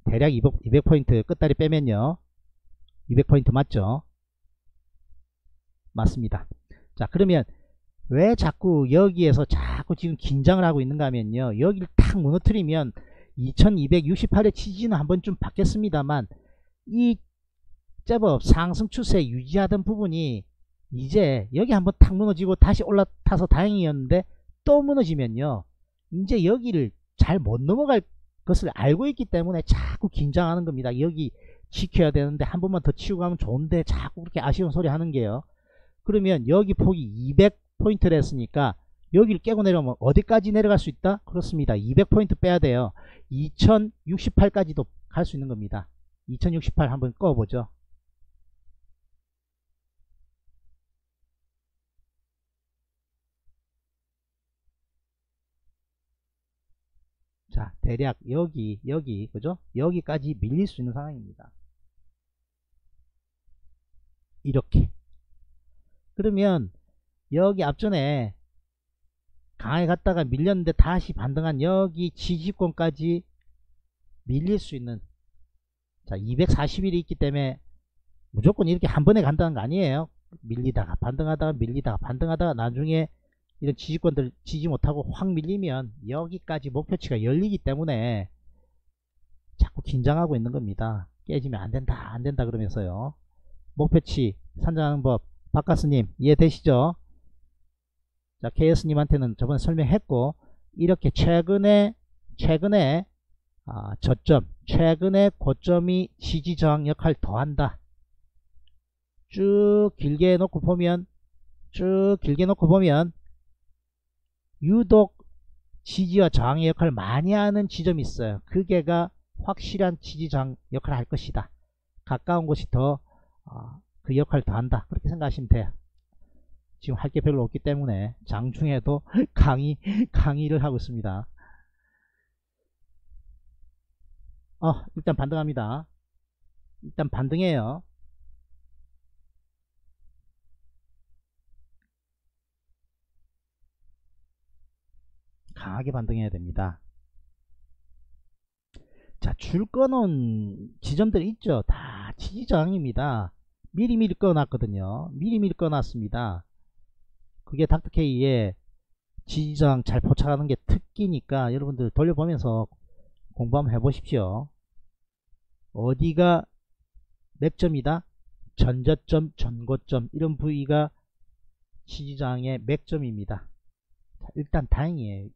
대략 200, 포인트 끝다리 빼면요. 200포인트 맞죠? 맞습니다. 자 그러면 왜 자꾸 여기에서 자꾸 지금 긴장을 하고 있는가 하면요. 여기를 탁 무너뜨리면 2268의 치지는 한번 좀 받겠습니다만 이 제법 상승 추세 유지하던 부분이 이제 여기 한번 탁 무너지고 다시 올라타서 다행이었는데 또 무너지면요. 이제 여기를 잘 못 넘어갈 것을 알고 있기 때문에 자꾸 긴장하는 겁니다. 여기 지켜야 되는데 한 번만 더 치고 가면 좋은데 자꾸 그렇게 아쉬운 소리 하는 게요. 그러면 여기 폭이 200포인트를 했으니까 여기를 깨고 내려오면 어디까지 내려갈 수 있다? 그렇습니다. 200포인트 빼야 돼요. 2068까지도 갈 수 있는 겁니다. 2068 한번 꺼보죠 자 대략 여기 여기 그죠? 여기까지 밀릴 수 있는 상황입니다. 이렇게. 그러면 여기 앞전에 강하게 갔다가 밀렸는데 다시 반등한 여기 지지권까지 밀릴 수 있는 자 240일이 있기 때문에 무조건 이렇게 한 번에 간다는 거 아니에요. 밀리다가 반등하다가 밀리다가 반등하다가 나중에 이런 지지권들 지지 못하고 확 밀리면 여기까지 목표치가 열리기 때문에 자꾸 긴장하고 있는 겁니다. 깨지면 안 된다 안 된다 그러면서요. 목표치 산정하는 법 박가스님 이해되시죠? 자 KS님한테는 저번에 설명했고 이렇게 최근에 최근에 아, 저점 최근에 고점이 지지 저항 역할 더한다. 쭉 길게 놓고 보면 쭉 길게 놓고 보면 유독 지지와 저항의 역할을 많이 하는 지점이 있어요. 그게가 확실한 지지 저항 역할을 할 것이다. 가까운 곳이 더그 어, 역할을 더 한다. 그렇게 생각하시면 돼요. 지금 할 게 별로 없기 때문에 장중에도 강의, 강의를 하고 있습니다. 어, 일단 반등합니다. 일단 반등해요. 강하게 반등해야 됩니다. 자, 줄 거는 지점들 있죠. 다 지지저항입니다. 미리미리 꺼놨거든요. 미리미리 꺼놨습니다. 그게 닥터케이의 지지저항 잘 포착하는 게 특기니까 여러분들 돌려보면서 공부 한번 해보십시오. 어디가 맥점이다? 전저점, 전고점 이런 부위가 지지저항의 맥점입니다. 자, 일단 다행이에요.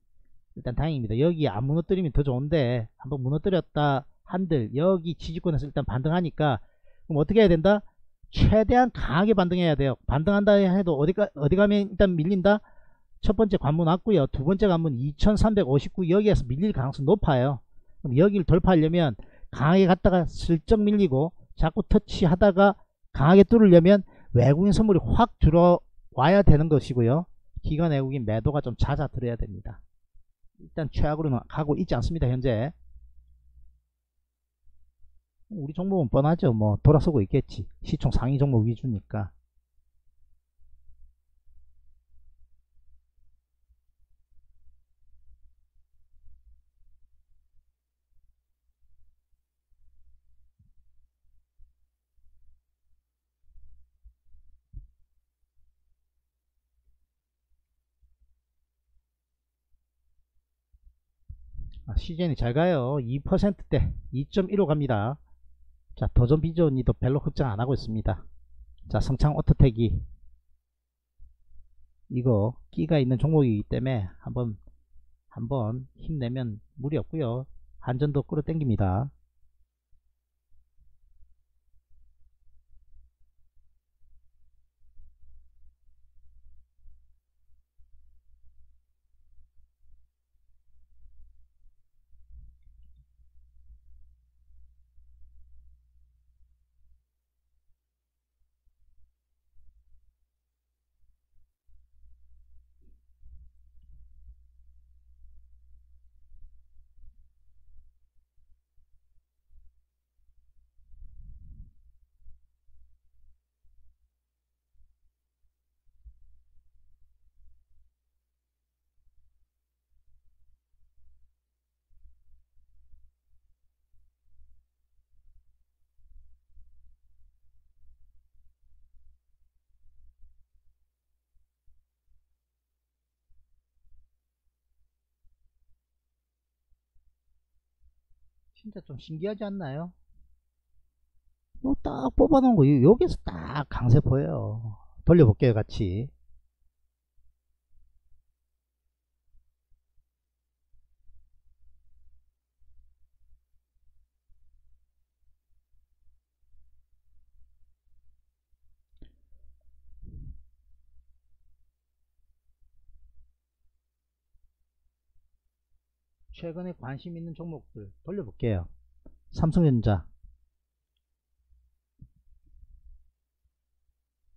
일단 다행입니다. 여기 안 무너뜨리면 더 좋은데 한번 무너뜨렸다 한들 여기 지지권에서 일단 반등하니까 그럼 어떻게 해야 된다? 최대한 강하게 반등해야 돼요. 반등한다 해도 어디가 어디 가면 일단 밀린다. 첫 번째 관문 왔고요. 두 번째 관문 2359 여기에서 밀릴 가능성 높아요. 그럼 여기를 돌파하려면 강하게 갔다가 슬쩍 밀리고 자꾸 터치하다가 강하게 뚫으려면 외국인 선물이 확 들어와야 되는 것이고요. 기관 외국인 매도가 좀 잦아 들어야 됩니다. 일단 최악으로는 가고 있지 않습니다. 현재 우리 종목은 뻔하죠. 뭐 돌아서고 있겠지. 시총 상위 종목 위주니까. 아, 시즌이 잘 가요. 2%대 2.15 갑니다. 자, 도전 비전이도 별로 확장 안 하고 있습니다. 자, 성창 오토텍이 이거 끼가 있는 종목이기 때문에 한번 한번 힘내면 무리 없고요. 한전도 끌어당깁니다. 진짜 좀 신기하지 않나요? 딱 뽑아놓은 거 여기서 딱 강세 보여요. 돌려볼게요 같이. 최근에 관심 있는 종목들 돌려볼게요. 삼성전자,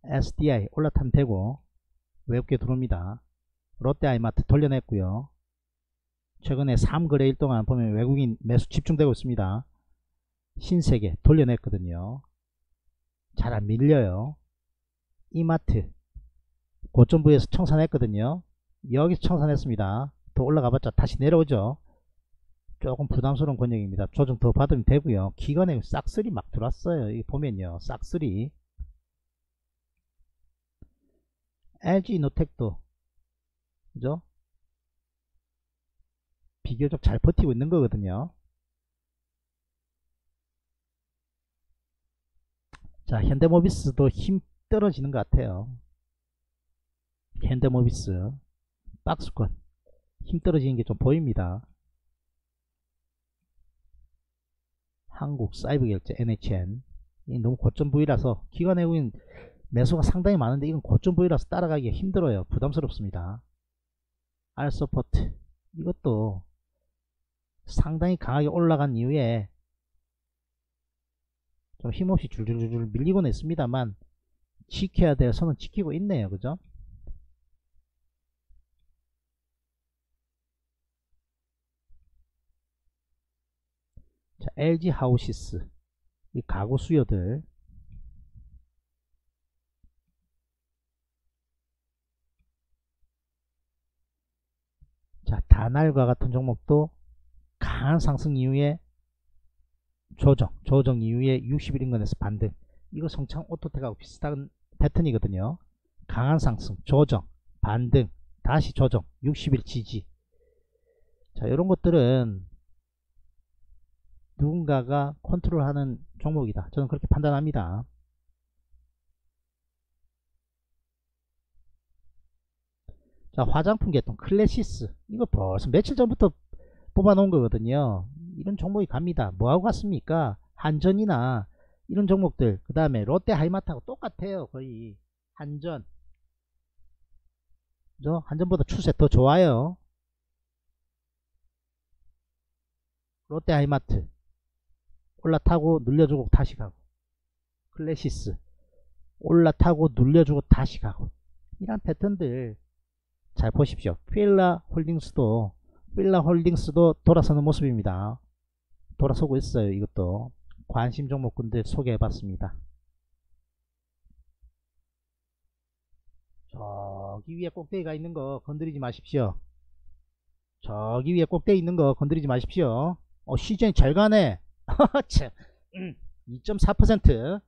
SDI 올라타면 되고 외국계 들어옵니다. 롯데아이마트 돌려냈고요. 최근에 3거래일 동안 보면 외국인 매수 집중되고 있습니다. 신세계 돌려냈거든요. 잘 안 밀려요. 이마트 고점 부에서 청산했거든요. 여기서 청산했습니다. 더 올라가봤자 다시 내려오죠. 조금 부담스러운 권역입니다. 조정 더 받으면 되고요. 기관에 싹쓸이 막 들어왔어요. 이 보면요. 싹쓸이. LG 노텍도 그죠? 비교적 잘 버티고 있는 거거든요. 자, 현대모비스도 힘 떨어지는 것 같아요. 현대모비스 박스권 힘 떨어지는 게 좀 보입니다. 한국 사이버 결제 NHN 너무 고점 부위라서 기관 외국인 매수가 상당히 많은데 이건 고점 부위라서 따라가기가 힘들어요. 부담스럽습니다. 알서포트 이것도 상당히 강하게 올라간 이후에 좀 힘없이 줄줄줄 밀리고는 있습니다만 지켜야 될 선은 지키고 있네요. 그죠? 자, LG 하우시스 이 가구 수요들 자, 다날과 같은 종목도 강한 상승 이후에 조정, 조정 이후에 60일 인근에서 반등. 이거 성창 오토텍하고 비슷한 패턴이거든요. 강한 상승, 조정, 반등, 다시 조정, 60일 지지. 자, 이런 것들은 누군가가 컨트롤하는 종목이다. 저는 그렇게 판단합니다. 자, 화장품 계통 클래시스. 이거 벌써 며칠 전부터 뽑아놓은 거거든요. 이런 종목이 갑니다. 뭐하고 갔습니까? 한전이나 이런 종목들. 그 다음에 롯데 하이마트하고 똑같아요. 거의. 한전. 그죠? 한전보다 추세 더 좋아요. 롯데 하이마트. 올라타고 눌려주고 다시 가고. 클래시스. 올라타고 눌려주고 다시 가고. 이런 패턴들 잘 보십시오. 필라 홀딩스도 필라 홀딩스도 돌아서는 모습입니다. 돌아서고 있어요. 이것도 관심 종목군들 소개해 봤습니다. 저기 위에 꼭대기가 있는 거 건드리지 마십시오. 저기 위에 꼭대기 있는 거 건드리지 마십시오. 어, 시즌이 잘 가네. 참. 2.4%자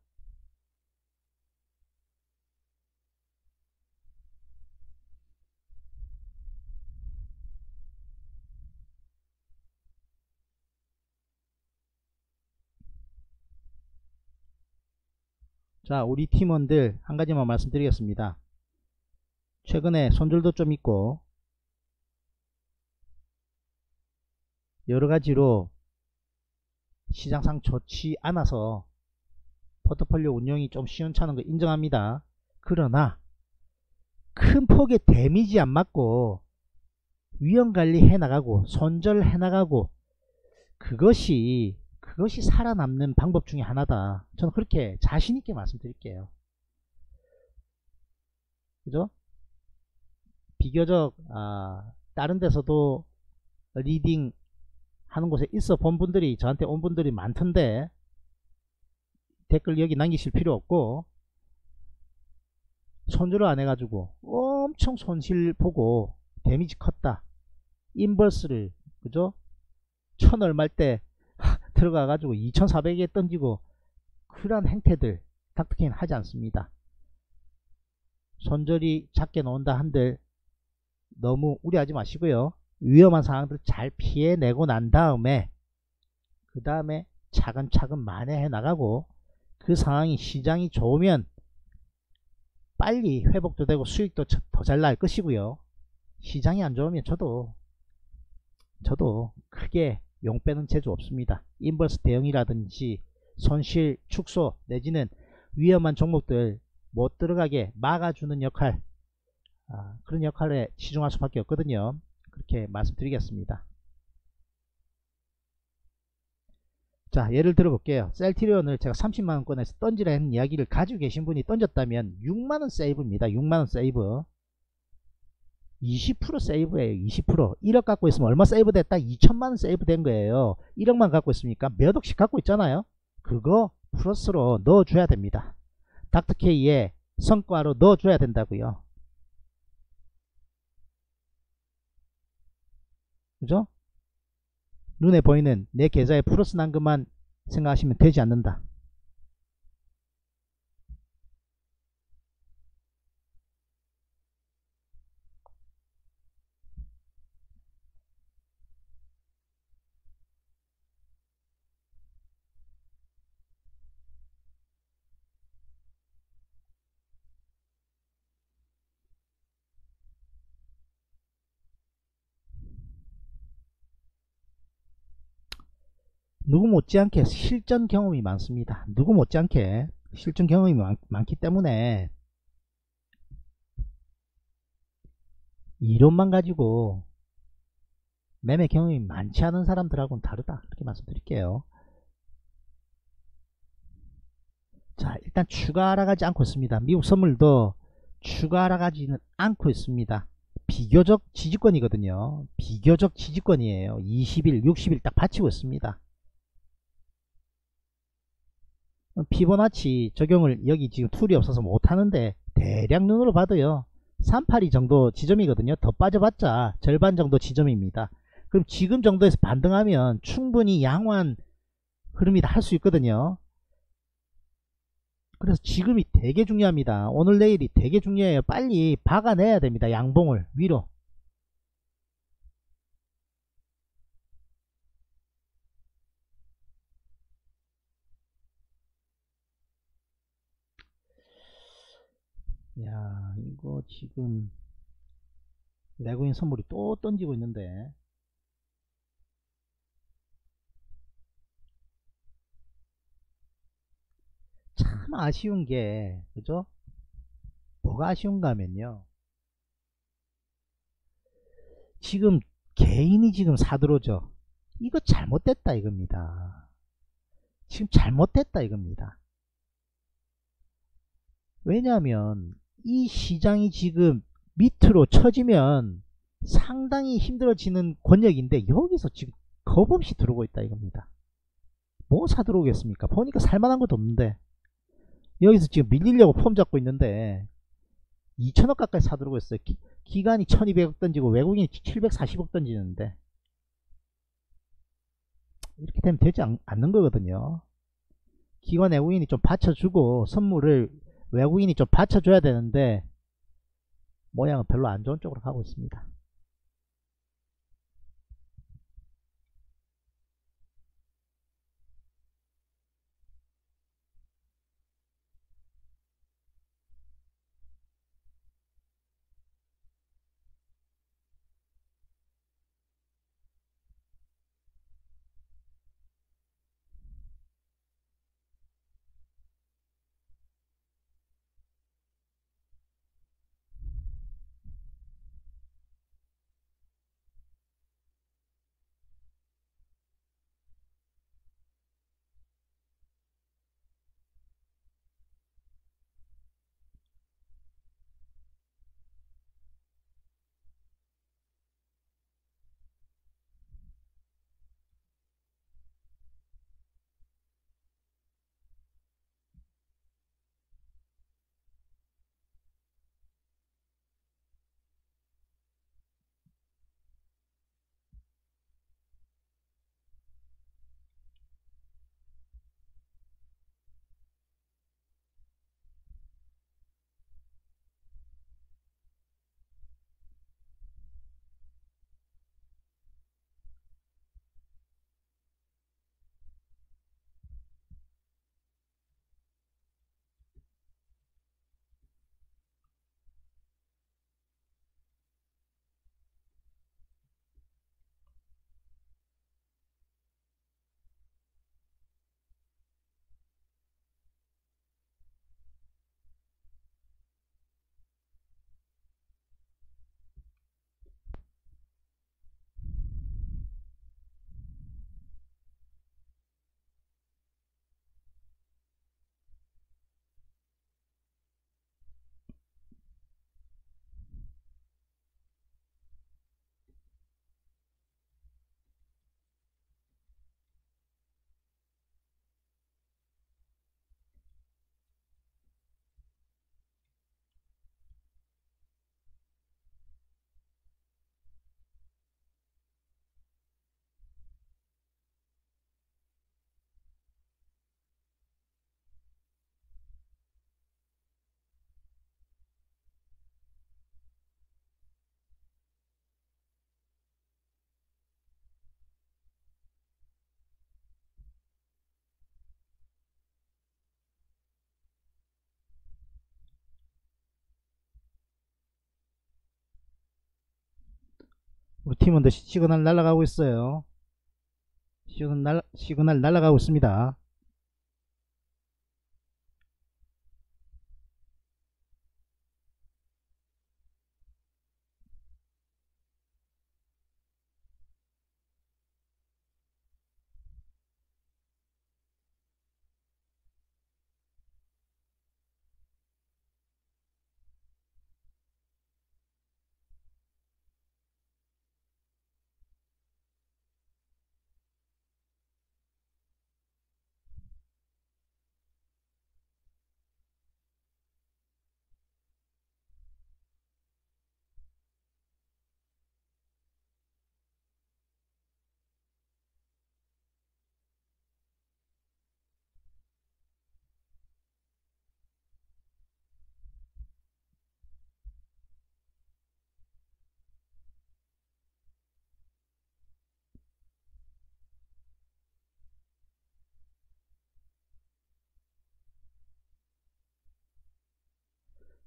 우리 팀원들 한 가지만 말씀드리겠습니다 최근에 손절도 좀 있고 여러가지로 시장상 좋지 않아서 포트폴리오 운영이 좀 시원찮은 거 인정합니다 그러나 큰 폭의 데미지 안 맞고 위험관리 해나가고 손절 해 나가고 그것이 그것이 살아남는 방법 중에 하나다. 저는 그렇게 자신있게 말씀드릴게요. 그죠? 비교적 아, 다른 데서도 리딩 하는 곳에 있어 본 분들이 저한테 온 분들이 많던데 댓글 여기 남기실 필요 없고 손절을 안 해가지고 엄청 손실 보고 데미지 컸다 인버스를 그죠 천 얼마일 때 들어가 가지고 2400에 던지고 그런 행태들 닥터케이는 하지 않습니다. 손절이 작게 나온다 한들 너무 우려하지 마시고요. 위험한 상황들 잘 피해내고 난 다음에 그 다음에 차근차근 만회해 나가고 그 상황이 시장이 좋으면 빨리 회복도 되고 수익도 더 잘 날 것이고요. 시장이 안 좋으면 저도 저도 크게 용 빼는 재주 없습니다. 인버스 대응이라든지 손실 축소 내지는 위험한 종목들 못 들어가게 막아주는 역할 아, 그런 역할에 치중할 수밖에 없거든요. 그렇게 말씀드리겠습니다. 자 예를 들어 볼게요. 셀티리온을 제가 30만원권에서 던지라 는 이야기를 가지고 계신 분이 던졌다면 6만원 세이브입니다. 6만원 세이브 20% 세이브예요. 20% 1억 갖고 있으면 얼마 세이브 됐다? 2천만원 세이브 된 거예요. 1억만 갖고 있으니까 몇 억씩 갖고 있잖아요. 그거 플러스로 넣어줘야 됩니다. 닥터케이의 성과로 넣어줘야 된다고요. 그죠? 눈에 보이는 내 계좌에 플러스 난 것만 생각하시면 되지 않는다. 누구 못지않게 실전 경험이 많습니다. 누구 못지않게 실전 경험이 많, 많기 때문에 이론만 가지고 매매 경험이 많지 않은 사람들하고는 다르다. 이렇게 말씀드릴게요. 자, 일단 추가 하락하지 않고 있습니다. 미국 선물도 추가 하락하지는 않고 있습니다. 비교적 지지권이거든요. 비교적 지지권이에요. 20일, 60일 딱 받치고 있습니다. 피보나치 적용을 여기 지금 툴이 없어서 못하는데 대략 눈으로 봐도요. 382 정도 지점이거든요. 더 빠져봤자 절반 정도 지점입니다. 그럼 지금 정도에서 반등하면 충분히 양호한 흐름이다 할 수 있거든요. 그래서 지금이 되게 중요합니다. 오늘 내일이 되게 중요해요. 빨리 박아내야 됩니다. 양봉을 위로. 야 이거 지금 외국인 선물이 또 던지고 있는데. 참 아쉬운 게 그죠? 뭐가 아쉬운가 하면요. 지금 개인이 지금 사들어오죠. 이거 잘못됐다 이겁니다. 지금 잘못됐다 이겁니다. 왜냐하면 이 시장이 지금 밑으로 쳐지면 상당히 힘들어지는 권역인데 여기서 지금 겁없이 들어오고 있다 이겁니다. 뭐 사들어오겠습니까? 보니까 살만한 것도 없는데. 여기서 지금 밀리려고 폼 잡고 있는데 2천억 가까이 사들어오고 있어요. 기, 간이 1200억 던지고 외국인이 740억 던지는데. 이렇게 되면 되지 않, 않는 거거든요. 기관 외국인이 좀 받쳐주고 선물을 외국인이 좀 받쳐줘야 되는데 모양은 별로 안 좋은 쪽으로 가고 있습니다. 우리 팀원들 시그널 날아가고 있어요. 시그널, 날, 시그널 날아가고 있습니다.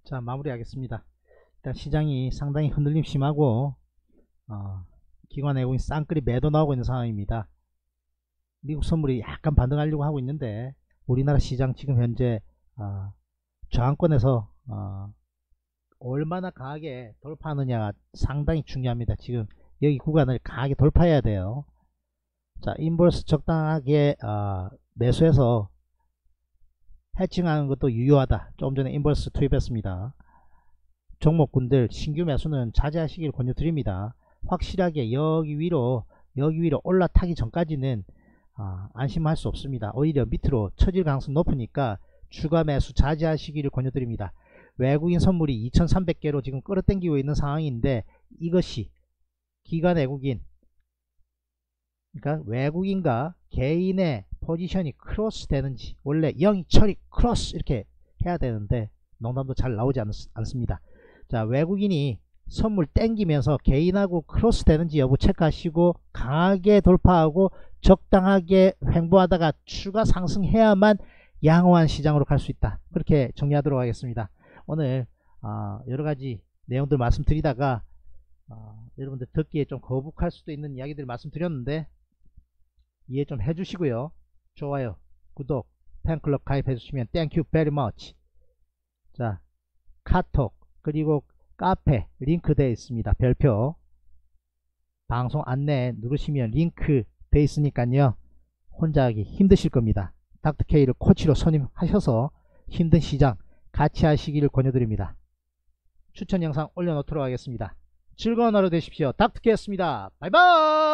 자 마무리하겠습니다. 일단 시장이 상당히 흔들림 심하고 어, 기관 외국인 쌍끌이 매도 나오고 있는 상황입니다. 미국 선물이 약간 반등하려고 하고 있는데 우리나라 시장 지금 현재 어, 저항권에서 어, 얼마나 강하게 돌파하느냐가 상당히 중요합니다. 지금 여기 구간을 강하게 돌파해야 돼요. 자 인버스 적당하게 어, 매수해서 hedging하는 것도 유효하다. 조금 전에 인버스 투입했습니다. 종목군들 신규 매수는 자제하시길 권유드립니다. 확실하게 여기 위로 여기 위로 올라타기 전까지는 아, 안심할 수 없습니다. 오히려 밑으로 처질 가능성 높으니까 추가 매수 자제하시기를 권유드립니다. 외국인 선물이 2300개로 지금 끌어당기고 있는 상황인데 이것이 기관 외국인 그러니까 외국인과 개인의 포지션이 크로스 되는지 원래 0이 처리 크로스 이렇게 해야 되는데 농담도 잘 나오지 않, 않습니다. 자 외국인이 선물 땡기면서 개인하고 크로스 되는지 여부 체크하시고 강하게 돌파하고 적당하게 횡보하다가 추가 상승해야만 양호한 시장으로 갈 수 있다. 그렇게 정리하도록 하겠습니다. 오늘 어, 여러가지 내용들 말씀드리다가 어, 여러분들 듣기에 좀 거북할 수도 있는 이야기들 말씀드렸는데 이해 좀 해주시고요 좋아요, 구독, 팬클럽 가입해주시면 thank you very much 자 카톡 그리고 카페 링크 되어 있습니다. 별표 방송 안내 누르시면 링크 되어 있으니까요. 혼자 하기 힘드실 겁니다. 닥터케이를 코치로 선임하셔서 힘든 시장 같이 하시기를 권유드립니다. 추천 영상 올려놓도록 하겠습니다. 즐거운 하루 되십시오. 닥터케이였습니다. bye bye!